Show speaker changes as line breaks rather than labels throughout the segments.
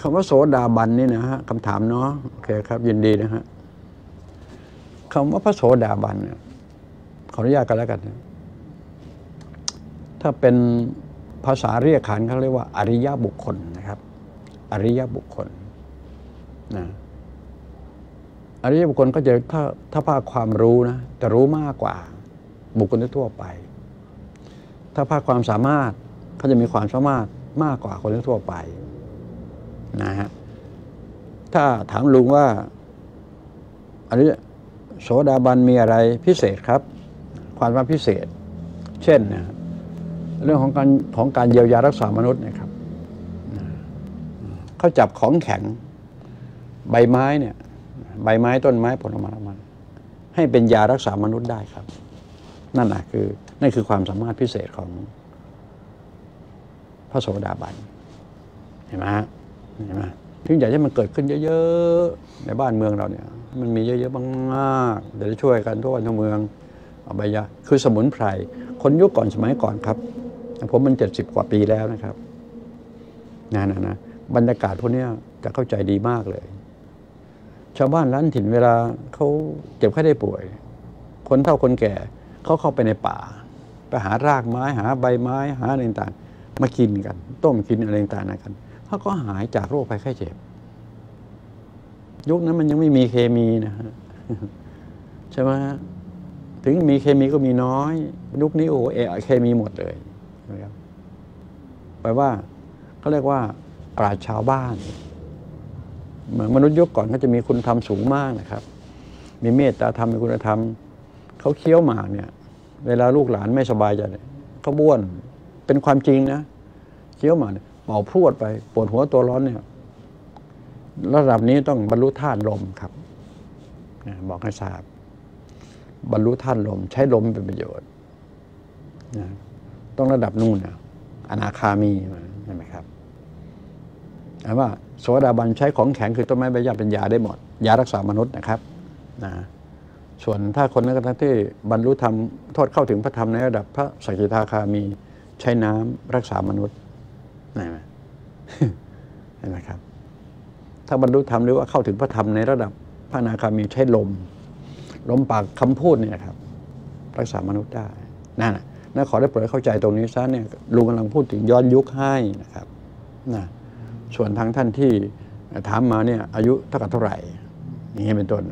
คำว่าโสดาบันนี่นะฮะคำถามเนาะโอเคครับ ยินดีนะฮะคำว่าพระโสดาบันเนี่ยขออนุญาตกันแล้วกันนะถ้าเป็นภาษาเรียกขานเขาเรียกว่า อริยบุคคลนะครับ อริยบุคคลนะอริยบุคคลก็จะถ้าถ้าภาคความรู้นะจะรู้มากกว่าบุคคลทั่วไป ถ้าภาคความสามารถเขาจะมีความสามารถมากกว่าคนทั่วไป นะฮะถ้าถามลุงว่าอันนี้โสดาบันมีอะไรพิเศษครับ ความว่าพิเศษ เช่นนะเรื่องของการของการเยียวยารักษามนุษย์นะครับเขาจับของแข็ง ใบไม้เนี่ย ใบไม้ต้นไม้ผลไม้มาให้เป็นยารักษามนุษย์ได้ครับ นั่นแหะคือนั่นคือความสามารถพิเศษของพระโสดาบันเห็นไหมฮะ เห็นไหมถึงอยากให้มันเกิดขึ้นเยอะๆ ในบ้านเมืองเราเนี่ย มันมีเยอะๆมากๆเดี๋ยวจะช่วยกันทั่วทั้งเมืองเอาใบยาคือสมุนไพรคนยุคก่อนสมัยก่อนครับ ผมมันเจ็ดสิบกว่าปีแล้วนะครับนะนะนะบรรยากาศพวกนี้จะเข้าใจดีมากเลย ชาวบ้านร้านถิ่นเวลาเขาเจ็บไข้ได้ป่วย คนเฒ่าคนแก่เขาเข้าไปในป่า ไปหารากไม้หาใบไม้หาอะไรต่างๆมากินกัน ต้มกินอะไรต่างๆกัน เขาก็หายจากโรคภัยไข้เจ็บ ยุคนั้นมันยังไม่มีเคมีนะฮะใช่ไหมฮะถึงมีเคมีก็มีน้อย ยุคนี้โอ้เอเคมีหมดเลยนะครับแปลว่าเขาเรียกว่าปราชชาวบ้านเหมือนมนุษย์ยุคก่อนเขาจะมีคุณธรรมสูงมากนะครับ มีเมตตาธรรมมีคุณธรรมเขาเคี้ยวหมากเนี่ย เวลาลูกหลานไม่สบายใจเขาบ้วนเป็นความจริงนะเคี้ยวหมากเป่าพรวดไปปวดหัวตัวร้อนเนี่ยระดับนี้ต้องบรรลุธาตุลมครับบอกให้ทราบ บรรลุธาตุลม ใช้ลมเป็นประโยชน์นะต้องระดับนู่นนะอนาคามีใช่ไหมครับแต่ว่าโสดาบันใช้ของแข็งคือต้นไม้ใบหญ้าเป็นยาได้หมด ยารักษามนุษย์นะครับนะส่วนถ้าคนนั้นก็ทั้งที่บรรลุธรรมโทษเข้าถึงพระธรรมในระดับพระสกิทาคามีใช้น้ำรักษามนุษย์เห็นไหมเห็นไหมครับ ถ้าบรรลุธรรมหรือว่าเข้าถึงพระธรรมในระดับพระนาคามีใช้ลม ลมปากคำพูดเนี่ยครับ รักษามนุษย์ได้นั่นนะขอได้โปรดเข้าใจตรงนี้ซะเนี่ยลุงกำลังพูดถึงย้อนยุคให้นะครับนะส่วนทางท่านที่ถามมาเนี่ยอายุเท่ากับเท่าไหร่อย่างนี้เป็นต้น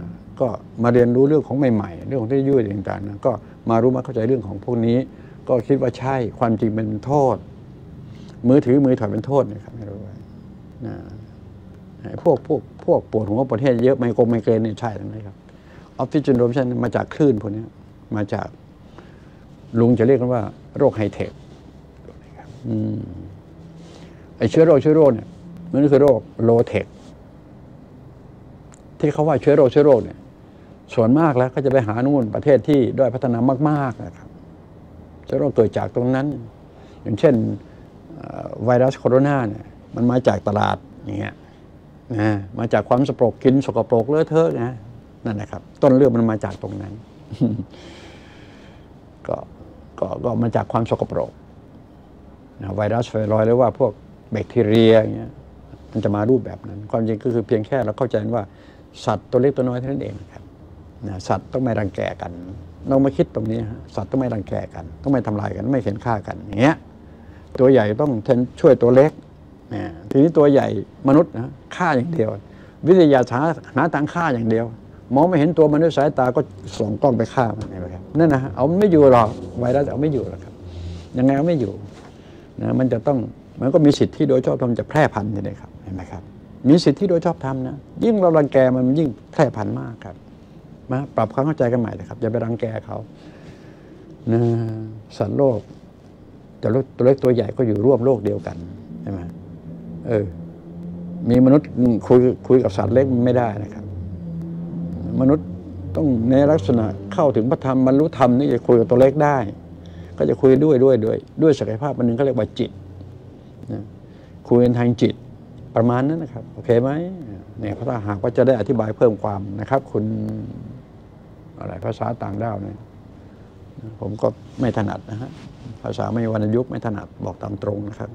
ก็มาเรียนรู้เรื่องของใหม่ๆ เรื่องของที่ยืดต่างๆนะก็มารู้มาเข้าใจเรื่องของพวกนี้ ก็คิดว่าใช่ความจริงเป็นโทษ มือถือมือถอยเป็นโทษนะครับไม่รู้ว่านะ พวกพวกพวกปวดหัวประเภทเยอะไมโครไมเกรนเนี่ยใช่ทั้งนั้นครับออฟฟิศซินโดรมใช่มาจากคลื่นพวกนี้มาจากลุงจะเรียกกันว่า โรคไฮเทคไอเชื้อโรคเชื้อโรคเนี่ยมันคือโรค low-tech ที่เขาว่าเชื้อโรคเชื้อโรคเนี่ยส่วนมากแล้วก็จะไปหานู่นประเทศที่ด้อยพัฒนามากๆนะครับเชื้อโรคเกิดจากตรงนั้น อย่างเช่นไวรัสโคโรนาเนี่ยมันมาจากตลาดอย่างเงี้ย นะมาจากความสกปรกกินสกปรกเลอะเทอะนะนั่นนะครับ ต้นเรื่องมันมาจากตรงนั้น ก็ก็ก็มาจากความสกปรกนะไวรัสไวรอยหรือว่าพวกแบคทีเรียอย่างเงี้ยมันจะมารูปแบบนั้น ความจริงก็คือเพียงแค่เราเข้าใจว่าสัตว์ตัวเล็กตัวน้อยเท่านั้นเองนะครับนะสัตว์ต้องไม่รังแกกันเรามาคิดตรงนี้สัตว์ต้องไม่รังแกกัน ต้องไม่ทำลายกัน ไม่เข็นฆ่ากันอย่างเงี้ยตัวใหญ่ต้องช่วยตัวเล็ก ทีนี้ตัวใหญ่มนุษย์นะฆ่าอย่างเดียว วิทยาศาสตร์หาทางฆ่าอย่างเดียว มองไม่เห็นตัวมนุษย์สายตาก็ส่องกล้องไปฆ่ามันนะครับนั่นนะเอาไม่อยู่หรอกไวรัสเอาไม่อยู่หรอกครับยังไงเอาไม่อยู่นะมันจะต้องมันก็มีสิทธิ์ที่โดยชอบธรรมจะแพร่พันธุ์ใช่ไหมครับเห็นไหมครับ มีสิทธิ์ที่โดยชอบธรรมนะยิ่งเรารังแกมันยิ่งแพร่พันธุ์มากครับมาปรับความเข้าใจกันใหม่เลยครับอย่าไปรังแกเขานะสัตว์โลกจะตัวเล็กตัวใหญ่ก็อยู่ร่วมโลกเดียวกันใช่ไหม เออ มีมนุษย์คุยคุยกับสัตว์เล็กไม่ได้นะครับ มนุษย์ต้องในลักษณะเข้าถึงพระธรรมบรรลุธรรมนี่จะคุยกับตัวเล็กได้ ก็จะคุยด้วยด้วยด้วย ด้วยศักยภาพมันนึงเขาเรียกว่าจิตนะคุยกันทางจิตประมาณนั้นนะครับ โอเคไหมเนี่ยถ้าหากว่าจะได้อธิบายเพิ่มความนะครับ คุณอะไรภาษาต่างด้าวเนี่ยผมก็ไม่ถนัดนะฮะภาษาไม่วรรณยุกต์ไม่ถนัดบอกตามตรงนะครับ